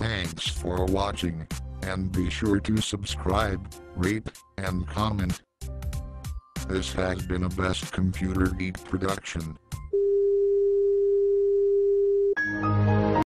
Thanks for watching, and be sure to subscribe, rate, and comment. This has been a Best Computer Geek production.